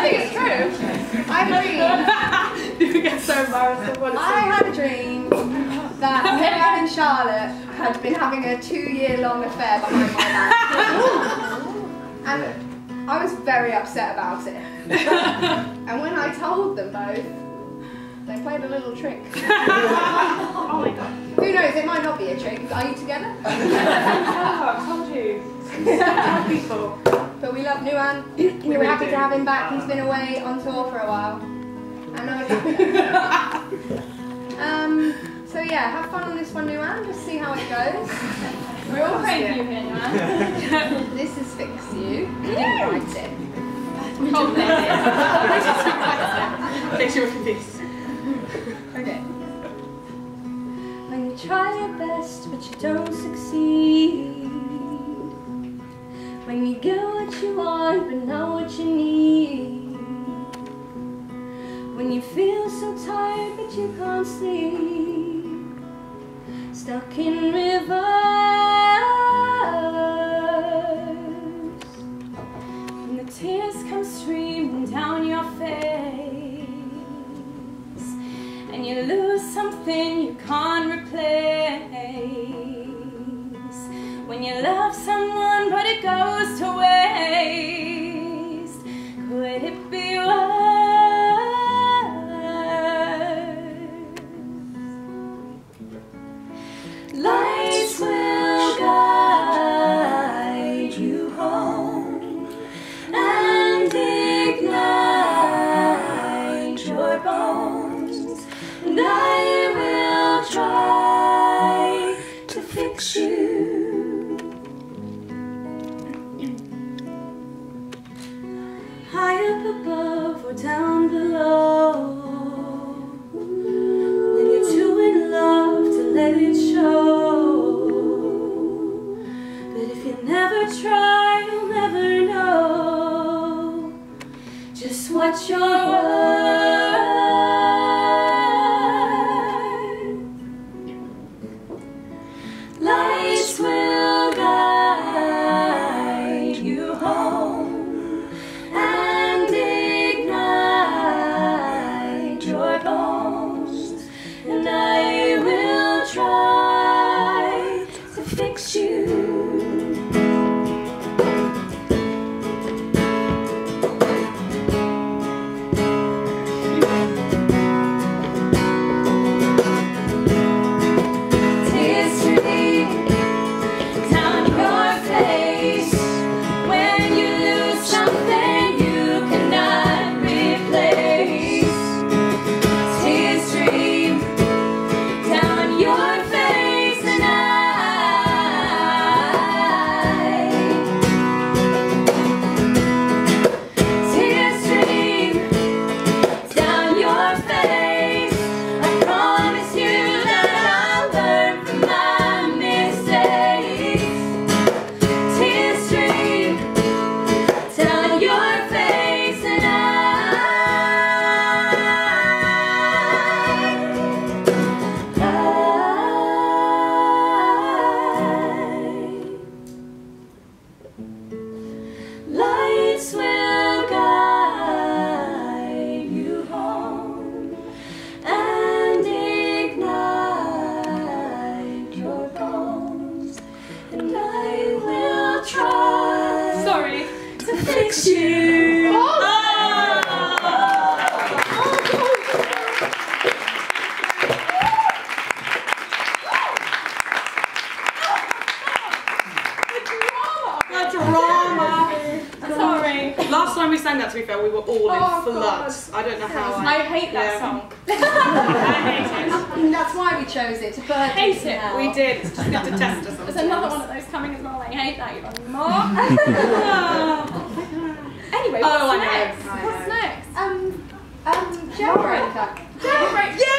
I think it's true. I had a dream. you get so embarrassed. I had a dream that Miriam and Charlotte had been having a two-year-long affair behind my back. and I was very upset about it. and when I told them both, they played a little trick. oh my god. Who knows, it might not be a trick. Are you together? Oh, I told you. People. But we love Nuan. We were happy to have him back. He's been away on tour for a while. Um, so yeah, have fun on this one, Nuan. Just see how it goes. We're all praying for you here, Joanne. This is Fix You. You didn't write it. Oh, Makes you confused. Okay. When you try your best but you don't succeed. When you get what you want but not what you need. When you feel so tired but you can't sleep. Stuck in reverse. And the tears come streaming down your face. And you lose something you can't replace. When you love someone but it goes to waste. Could it above or down below. When you're too in love to let it show. But if you never try, you'll never know just what you're worth. You. To fix you. That's drama. Sorry. Last time we sang that, to be fair, we were all in Oh, floods. I don't know how. I, I hate that Yeah. song. I hate it. That's why we chose it to burn Hate it it. We did. It's just good to test us. There's another one of those coming as well. I hate that. You're like, more. anyway, ah. What's Oh, I know. What's next? Um, um, jailbreak. Jailbreak. Yay!